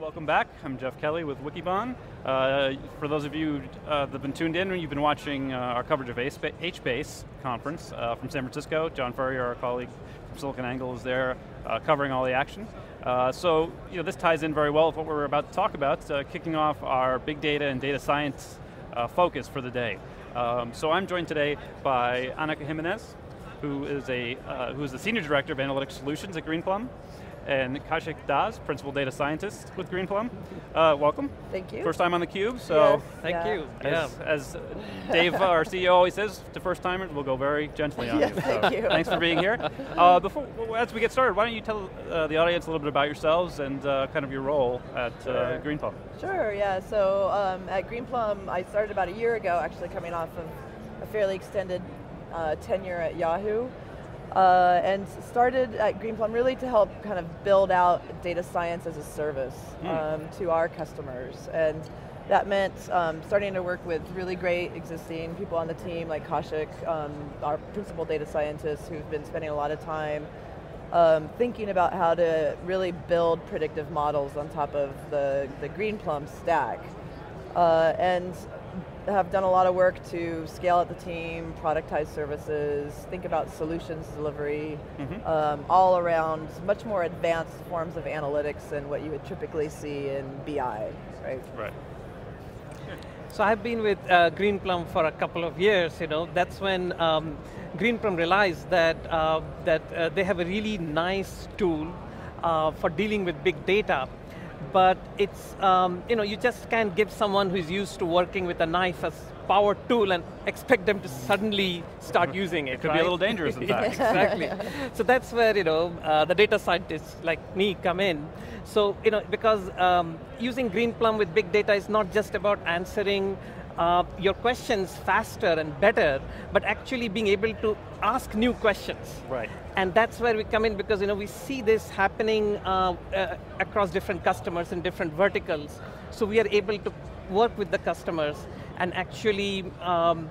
Welcome back. I'm Jeff Kelly with Wikibon. Uh, for those of you uh, that have been tuned in, you've been watching uh, our coverage of HBase conference uh, from San Francisco. John Furrier, our colleague from SiliconANGLE is there uh, covering all the action. Uh, so, you know, this ties in very well with what we're about to talk about, kicking off our big data and data science focus for the day. Um, so I'm joined today by Annika Jimenez, who is, a, who is the Senior Director of Analytics Solutions at Greenplum and Kaushik Das, Principal Data Scientist with Greenplum. Uh, welcome. Thank you. First time on theCUBE, so. Yes, Thank yeah. you. As, as Dave, our CEO always says, to first timers, we'll go very gently on yes, you. So thank you. Thanks for being here. Uh, before, as we get started, why don't you tell uh, the audience a little bit about yourselves and uh, kind of your role at uh, Sure. Greenplum. Sure, yeah, so um, at Greenplum, I started about a year ago, actually coming off of a fairly extended uh, tenure at Yahoo. Uh, and started at Greenplum really to help kind of build out data science as a service Hmm. um, to our customers. And that meant um, starting to work with really great existing people on the team like Kaushik, um, our principal data scientist who's been spending a lot of time um, thinking about how to really build predictive models on top of the, the Greenplum stack. Uh, and have done a lot of work to scale out the team, productize services, think about solutions delivery, Mhm. um, all around much more advanced forms of analytics than what you would typically see in BI, right? Right. So I've been with uh, Greenplum for a couple of years. You know, that's when um, Greenplum realized that uh, that uh, they have a really nice tool uh, for dealing with big data, but it's um, you know you just can't give someone who's used to working with a knife as power tool and expect them to suddenly start using it. It could be a little dangerous, in fact. exactly. so that's where you know uh, the data scientists like me come in. So you know because um, using Greenplum with big data is not just about answering uh, your questions faster and better, but actually being able to ask new questions. Right. And that's where we come in because you know we see this happening uh, uh, across different customers in different verticals. So we are able to work with the customers and actually um,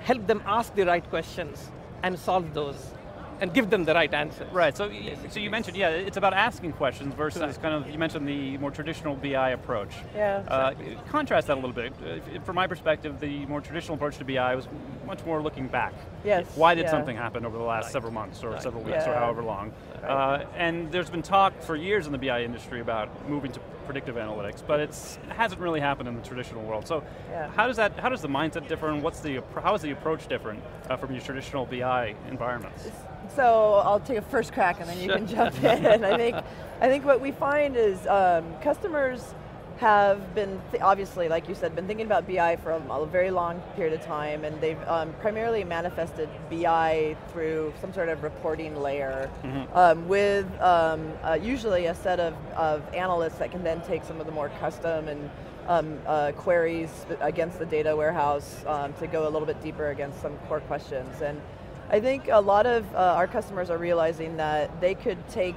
help them ask the right questions and solve those and give them the right answer. Right, so, y- so you mentioned, yeah, it's about asking questions versus Correct. kind of, you mentioned the more traditional BI approach. Yeah, Uh, contrast that a little bit. Uh, From my perspective, the more traditional approach to BI was much more looking back. Yes, Why did yeah. something happen over the last Right. several months or Right. several weeks or however long? Right. Uh, and there's been talk for years in the BI industry about moving to predictive analytics, but it's, it hasn't really happened in the traditional world. So Yeah. how does that, how does the mindset differ and what's the, how is the approach different uh, from your traditional BI environments? So I'll take a first crack and then you can jump in. I think, I think what we find is um, customers have been, obviously, like you said, been thinking about BI for a, a very long period of time and they've um, primarily manifested BI through some sort of reporting layer um, with um, uh, usually a set of, of analysts that can then take some of the more custom and um, uh, queries against the data warehouse um, to go a little bit deeper against some core questions. And I think a lot of uh, our customers are realizing that they could take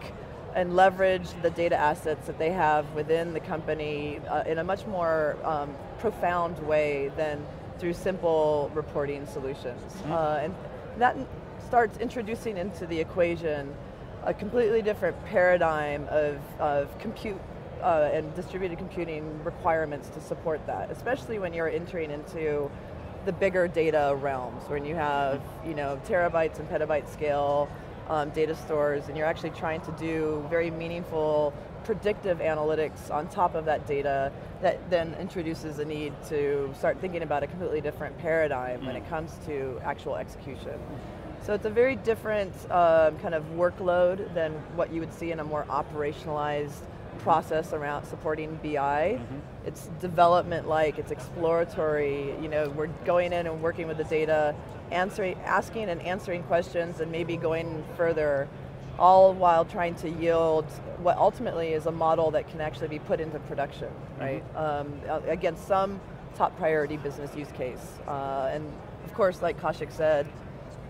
and leverage the data assets that they have within the company uh, in a much more um, profound way than through simple reporting solutions. Uh, and that starts introducing into the equation a completely different paradigm of, of compute uh, and distributed computing requirements to support that, especially when you're entering into the bigger data realms, when you have you know terabytes and petabyte scale um, data stores, and you're actually trying to do very meaningful predictive analytics on top of that data that then introduces a need to start thinking about a completely different paradigm when it comes to actual execution. So it's a very different um, kind of workload than what you would see in a more operationalized process around supporting BI. It's development-like, it's exploratory. You know, we're going in and working with the data, answering, asking and answering questions, and maybe going further, all while trying to yield what ultimately is a model that can actually be put into production, right? Um, uh, against some top priority business use case, uh, and of course, like Kaushik said,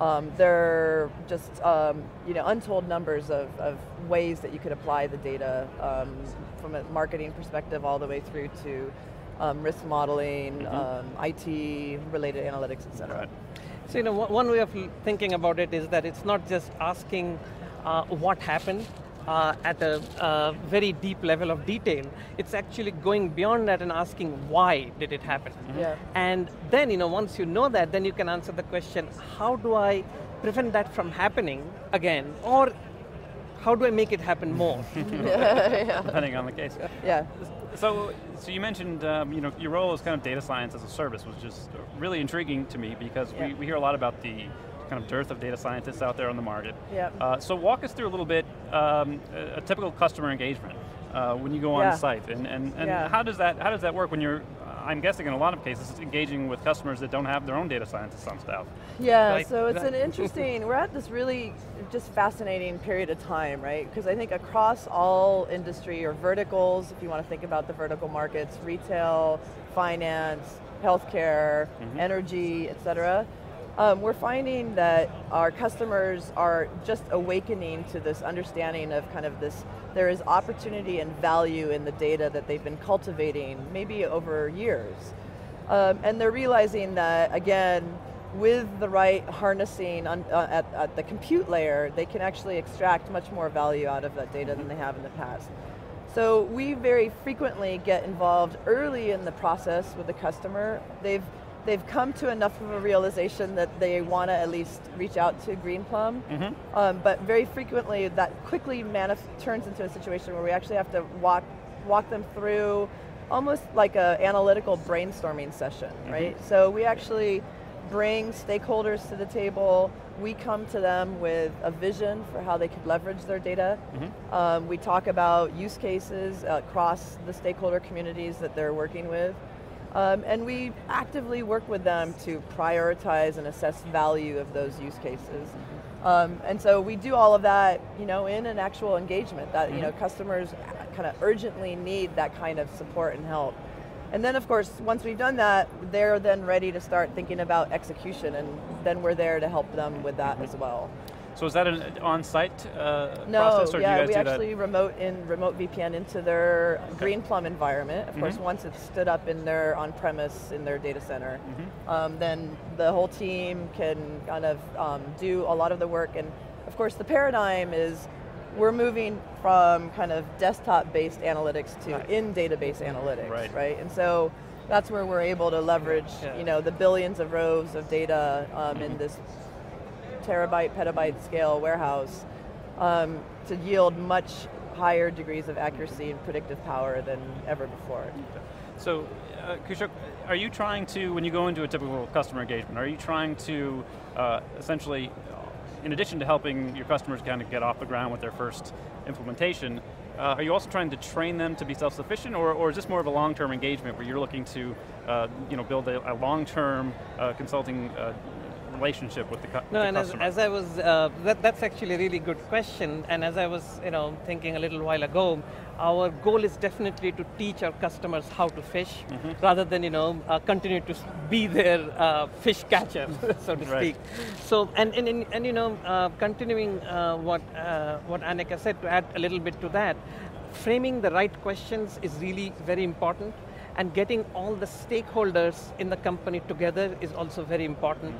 um, there are just um, you know untold numbers of, of ways that you could apply the data um, from a marketing perspective all the way through to um, risk modeling, um, IT related analytics, et cetera. Right. So you know, one one way of thinking about it is that it's not just asking uh, what happened, uh, at a uh, very deep level of detail. It's actually going beyond that and asking why did it happen. Mm-hmm. Yeah. And then, you know, once you know that, then you can answer the question, how do I prevent that from happening again? Or how do I make it happen more? yeah. Depending on the case. Yeah. So, so you mentioned um, you know your role as kind of data science as a service was just really intriguing to me because Yeah. we, we hear a lot about the kind of dearth of data scientists out there on the market. Yeah. Uh, so walk us through a little bit um, a, a typical customer engagement uh, when you go on site, and and, and Yeah. how does that how does that work when you're I'm guessing in a lot of cases it's engaging with customers that don't have their own data scientists on staff. Yeah, Right. so it's an interesting, we're at this really just fascinating period of time, right? Because I think across all industry or verticals, if you want to think about the vertical markets, retail, finance, healthcare, energy, et cetera, um, we're finding that our customers are just awakening to this understanding of kind of this, there is opportunity and value in the data that they've been cultivating maybe over years. Um, and they're realizing that, again, with the right harnessing on, uh, at, at the compute layer, they can actually extract much more value out of that data than they have in the past. So we very frequently get involved early in the process with the customer. They've they've come to enough of a realization that they want to at least reach out to Greenplum. Um, but very frequently, that quickly manif- turns into a situation where we actually have to walk walk them through almost like a analytical brainstorming session, right? So we actually bring stakeholders to the table. We come to them with a vision for how they could leverage their data. Um, we talk about use cases across the stakeholder communities that they're working with. Um, and we actively work with them to prioritize and assess value of those use cases. Um, and so we do all of that, you know, in an actual engagement that, you know, customers kind of urgently need that kind of support and help. And then of course, once we've done that, they're then ready to start thinking about execution and then we're there to help them with that as well. So is that an on-site uh, No, process, or yeah, do you we guys do actually remote in remote VPN into their Greenplum environment. Of course, once it's stood up in their on-premise in their data center, um, then the whole team can kind of um, do a lot of the work. And of course, the paradigm is we're moving from kind of desktop-based analytics to in-database analytics, Right. right? And so that's where we're able to leverage, Yeah. you know, the billions of rows of data um, in this terabyte, petabyte scale warehouse um, to yield much higher degrees of accuracy and predictive power than ever before. So, uh, Kaushik, are you trying to, when you go into a typical customer engagement, are you trying to uh, essentially, in addition to helping your customers kind of get off the ground with their first implementation, uh, are you also trying to train them to be self-sufficient, or, or is this more of a long-term engagement where you're looking to, uh, you know, build a, a long-term uh, consulting uh, relationship with the, cu- No, with the and as, customer? as I was, uh, that, that's actually a really good question. And as I was, you know, thinking a little while ago, our goal is definitely to teach our customers how to fish, rather than you know uh, continue to be their uh, fish catcher, so to Right. speak. So, and and, and, and you know, uh, continuing uh, what uh, what Annika said, to add a little bit to that, framing the right questions is really very important and getting all the stakeholders in the company together is also very important.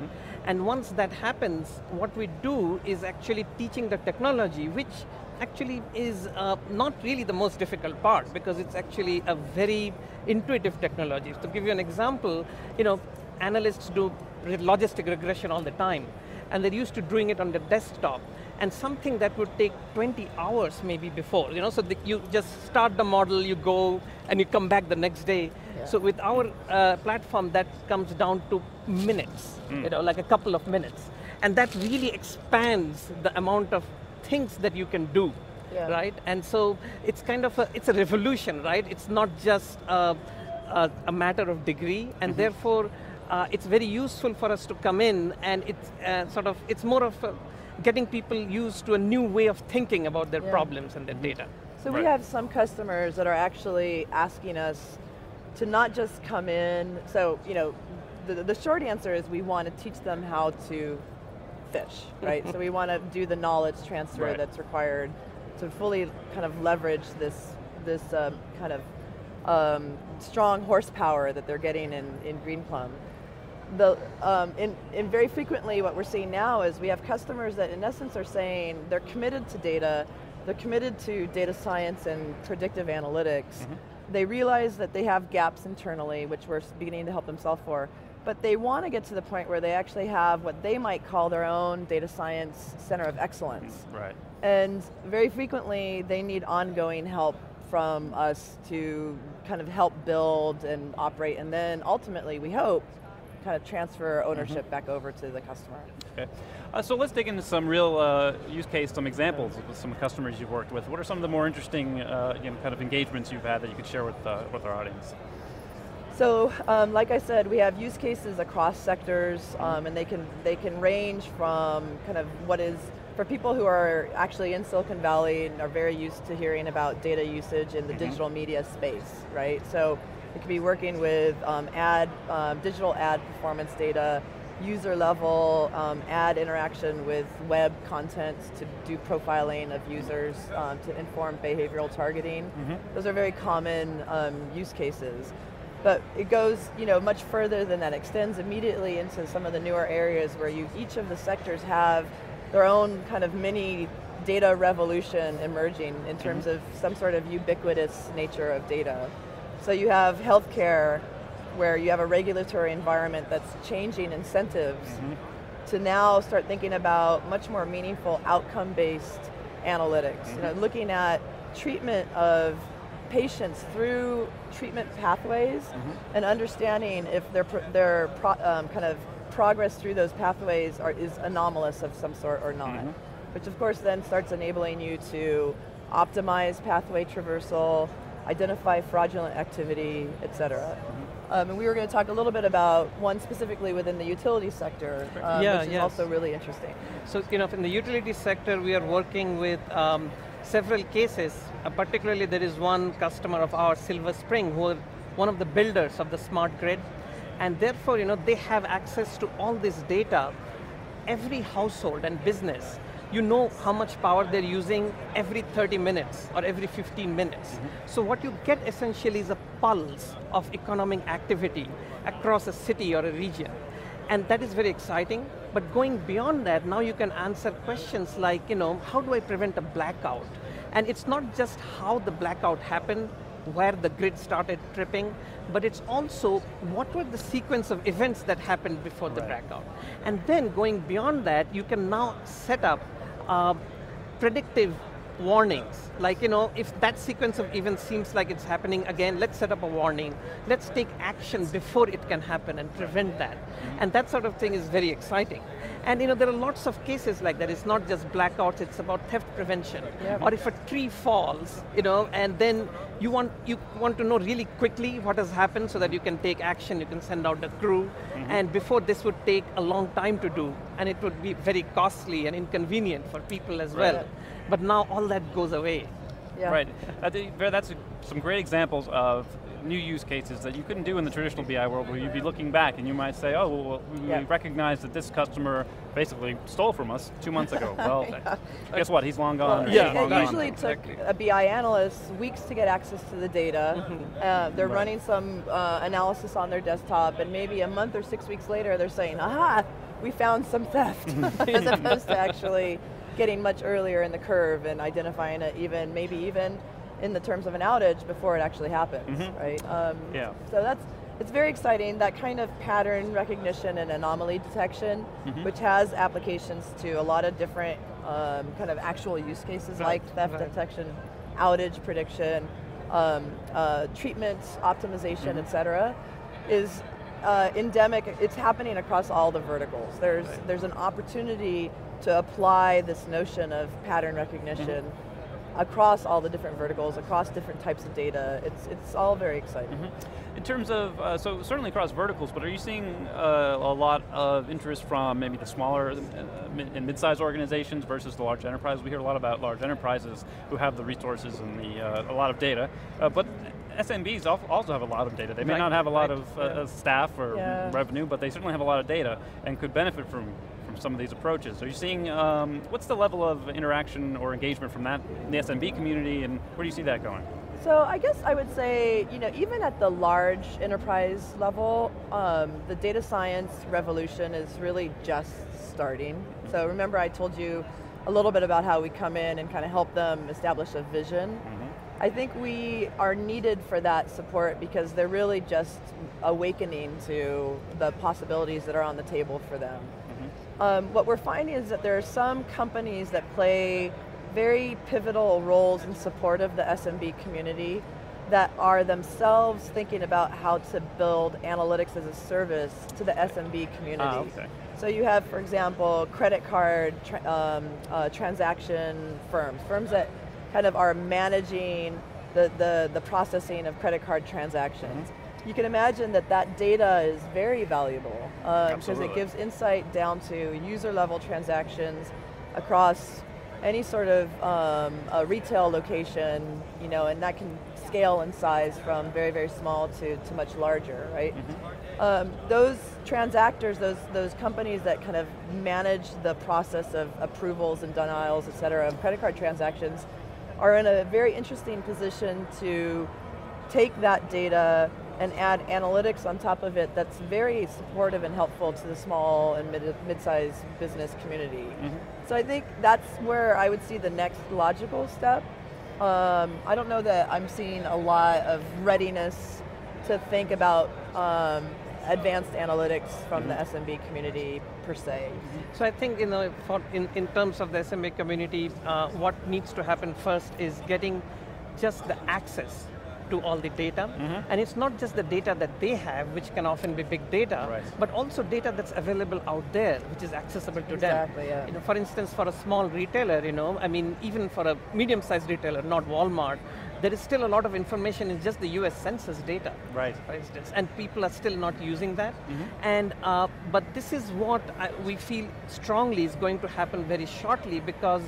And once that happens, what we do is actually teaching the technology, which actually is uh, not really the most difficult part because it's actually a very intuitive technology. To give you an example, you know, analysts do logistic regression all the time and they're used to doing it on the desktop and something that would take 20 hours maybe before you know so the, you just start the model you go and you come back the next day. Yeah. so with our uh, platform that comes down to minutes you know like a couple of minutes. And that really expands the amount of things that you can do Yeah. right? And so it's kind of a it's a revolution right? It's not just a, a, a matter of degree. And therefore uh, it's very useful for us to come in and it's uh, sort of it's more of a, getting people used to a new way of thinking about their Yeah. problems and their data So we have some customers that are actually asking us to not just come in, so, you know, the, the short answer is we want to teach them how to fish, right? so we want to do the knowledge transfer Right. that's required to fully kind of leverage this, this um, kind of um, strong horsepower that they're getting in, in Greenplum. The, um, in, in very frequently what we're seeing now is we have customers that in essence are saying they're committed to data, they're committed to data science and predictive analytics. Mm -hmm. They realize that they have gaps internally, which we're beginning to help them solve for, but they want to get to the point where they actually have what they might call their own data science center of excellence. Right. And very frequently, they need ongoing help from us to kind of help build and operate, and then ultimately, we hope, kind of transfer ownership mm -hmm. back over to the customer. Okay. Uh, so let's dig into some real uh, use case, some examples of some customers you've worked with. What are some of the more interesting uh, you know, kind of engagements you've had that you could share with, uh, with our audience? So, um, like I said, we have use cases across sectors, um, and they can they can range from kind of what is for people who are actually in Silicon Valley and are very used to hearing about data usage in the mm -hmm. digital media space, right? So it could be working with um, ad, um, digital ad performance data, user level um, ad interaction with web content to do profiling of users um, to inform behavioral targeting. Mm -hmm. Those are very common um, use cases. But it goes you know, much further than that, extends immediately into some of the newer areas where you, each of the sectors have their own kind of mini data revolution emerging in terms mm -hmm. of some sort of ubiquitous nature of data. So you have healthcare where you have a regulatory environment that's changing incentives mm -hmm. to now start thinking about much more meaningful outcome-based analytics. Mm -hmm. You know, mm-hmm. looking at treatment of patients through treatment pathways mm -hmm. and understanding if their, their pro, um, kind of progress through those pathways are, is anomalous of some sort or not. Mm-hmm. Which of course then starts enabling you to optimize pathway traversal, identify fraudulent activity, et cetera. Um, and we were going to talk a little bit about one specifically within the utility sector, um, yeah, which is yes. also really interesting. So, you know, in the utility sector, we are working with um, several cases. Uh, particularly, there is one customer of ours, Silver Spring, who are one of the builders of the smart grid, and therefore, you know, they have access to all this data. Every household and business you know how much power they're using every 30 minutes or every 15 minutes. Mm -hmm. So what you get essentially is a pulse of economic activity across a city or a region. And that is very exciting, but going beyond that, now you can answer questions like, you know, how do I prevent a blackout? And it's not just how the blackout happened, where the grid started tripping, but it's also what were the sequence of events that happened before right. the blackout. And then going beyond that, you can now set up Uh, predictive warnings. Like, you know, if that sequence of events seems like it's happening again, let's set up a warning. Let's take action before it can happen and prevent that. And that sort of thing is very exciting. And you know, there are lots of cases like that. It's not just blackouts, it's about theft prevention. Yep. Or if a tree falls, you know, and then you want, you want to know really quickly what has happened so that you can take action, you can send out a crew, mm -hmm. and before this would take a long time to do, and it would be very costly and inconvenient for people as well. But now all that goes away. Yeah. Right, that's some great examples of new use cases that you couldn't do in the traditional BI world where you'd be looking back and you might say, oh, well, we yeah. recognize that this customer basically stole from us two months ago. Well, yeah. guess what, he's long gone. Well, yeah, long it usually took a BI analyst weeks to get access to the data. Mm-hmm. uh, they're right. running some uh, analysis on their desktop and maybe a month or six weeks later they're saying, aha, we found some theft, as opposed to actually getting much earlier in the curve and identifying it even, maybe even in the terms of an outage before it actually happens, mm -hmm. right? Um, yeah. So that's, it's very exciting, that kind of pattern recognition and anomaly detection, mm -hmm. which has applications to a lot of different um, kind of actual use cases right. like theft right. detection, outage prediction, um, uh, treatment optimization, mm -hmm. et cetera, is uh, endemic, it's happening across all the verticals. There's, right. there's an opportunity to apply this notion of pattern recognition mm -hmm across all the different verticals, across different types of data. It's, it's all very exciting. Mm -hmm. In terms of, uh, so certainly across verticals, but are you seeing uh, a lot of interest from maybe the smaller uh, and mid-sized organizations versus the large enterprises? We hear a lot about large enterprises who have the resources and the, uh, a lot of data, uh, but SMBs also have a lot of data. They may right. not have a lot right. of uh, yeah. staff or yeah. revenue, but they certainly have a lot of data and could benefit from from some of these approaches. Are you seeing, um, what's the level of interaction or engagement from that, in the SMB community, and where do you see that going? So I guess I would say, you know, even at the large enterprise level, um, the data science revolution is really just starting. So remember I told you a little bit about how we come in and kind of help them establish a vision. Mm-hmm. I think we are needed for that support because they're really just awakening to the possibilities that are on the table for them. Um, what we're finding is that there are some companies that play very pivotal roles in support of the SMB community that are themselves thinking about how to build analytics as a service to the SMB community. Ah, okay. So you have, for example, credit card tra um, uh, transaction firms, firms that kind of are managing the, the, the processing of credit card transactions. Mm -hmm. You can imagine that that data is very valuable because um, it gives insight down to user level transactions across any sort of um, retail location, you know, and that can scale in size from very, very small to, to much larger, right? Mm -hmm. um, those transactors, those, those companies that kind of manage the process of approvals and denials, et cetera, of credit card transactions, are in a very interesting position to take that data and add analytics on top of it that's very supportive and helpful to the small and mid- mid-sized business community. Mm-hmm. So I think that's where I would see the next logical step. Um, I don't know that I'm seeing a lot of readiness to think about um, advanced analytics from the SMB mm-hmm. community per se. So I think you know, for in, in terms of the SMB community, uh, what needs to happen first is getting just the access to all the data. Mm -hmm. And it's not just the data that they have, which can often be big data, right. but also data that's available out there, which is accessible to exactly, them. Yeah. You know, for instance, for a small retailer, you know, I mean, even for a medium-sized retailer, not Walmart, there is still a lot of information in just the US Census data, right? For instance, and people are still not using that. Mm -hmm. And uh, but this is what I, we feel strongly is going to happen very shortly because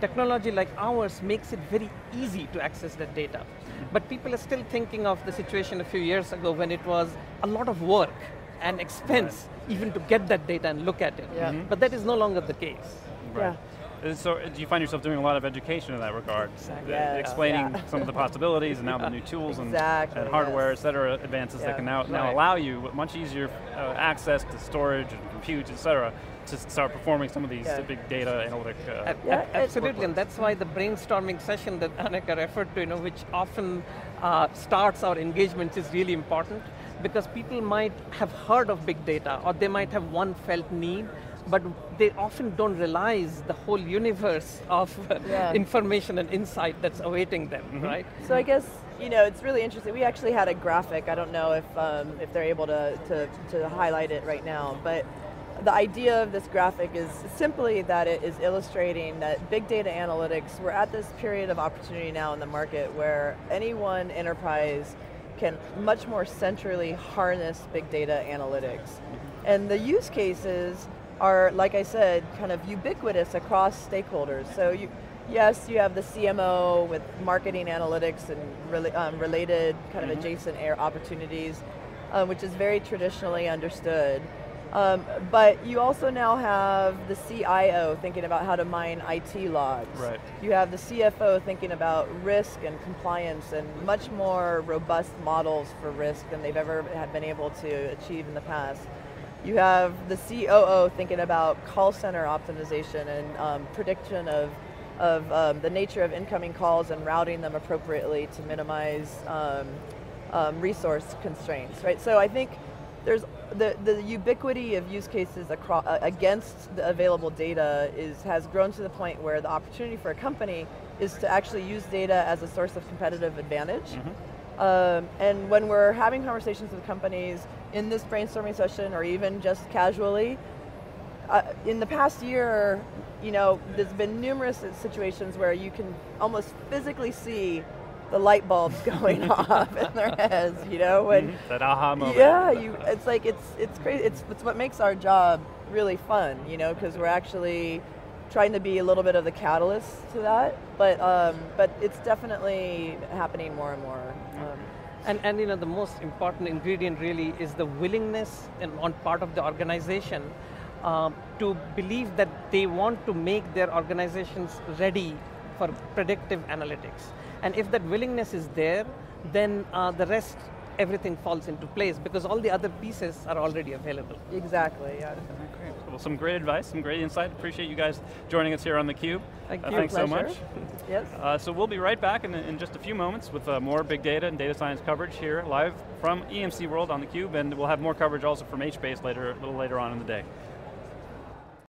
technology like ours makes it very easy to access that data. But people are still thinking of the situation a few years ago when it was a lot of work and expense right. even to get that data and look at it. Yeah. Mm -hmm. But that is no longer the case. Right. Yeah. So uh, do you find yourself doing a lot of education in that regard? Exactly. Uh, explaining yeah. some of the possibilities and now the new tools exactly, and, and, hardware, yes. et cetera, advances yeah. that can now, now right. allow you much easier uh, access to storage and compute, et cetera, to start performing some of these yeah. big data analytic uh, yeah, Absolutely, and that's why the brainstorming session that Annika referred to, you know, which often uh, starts our engagements is really important because people might have heard of big data or they might have one felt need but they often don't realize the whole universe of yeah. information and insight that's awaiting them, mm-hmm. right? So I guess you know it's really interesting. We actually had a graphic. I don't know if um, if they're able to, to to highlight it right now, but the idea of this graphic is simply that it is illustrating that big data analytics, we're at this period of opportunity now in the market where any one enterprise can much more centrally harness big data analytics. And the use cases are, like I said, kind of ubiquitous across stakeholders. So you, yes, you have the CMO with marketing analytics and um, related kind of mm -hmm. adjacent air opportunities, um, which is very traditionally understood. Um, but you also now have the CIO thinking about how to mine IT logs. Right. You have the CFO thinking about risk and compliance and much more robust models for risk than they've ever had been able to achieve in the past. You have the COO thinking about call center optimization and um, prediction of, of um, the nature of incoming calls and routing them appropriately to minimize um, um, resource constraints, right? So I think there's the, the ubiquity of use cases across, uh, against the available data is, has grown to the point where the opportunity for a company is to actually use data as a source of competitive advantage. Mm -hmm. Um, and when we're having conversations with companies in this brainstorming session or even just casually, uh, in the past year, you know, there's been numerous situations where you can almost physically see the light bulbs going off in their heads, you know, when mm-hmm. that aha moment. Yeah, you. It's like it's it's crazy. It's it's what makes our job really fun, you know, because we're actually trying to be a little bit of the catalyst to that. But um, but it's definitely happening more and more. Um, and, and you know the most important ingredient really is the willingness and on part of the organization um, to believe that they want to make their organizations ready for predictive analytics. And if that willingness is there, then uh, the rest everything falls into place because all the other pieces are already available. Exactly, yeah. Great. Well, some great advice, some great insight. Appreciate you guys joining us here on theCUBE. Thank uh, you. Thanks so much. Yes. Uh, so we'll be right back in, in just a few moments with uh, more big data and data science coverage here live from EMC World on theCUBE, and we'll have more coverage also from HBase later, a little later on in the day.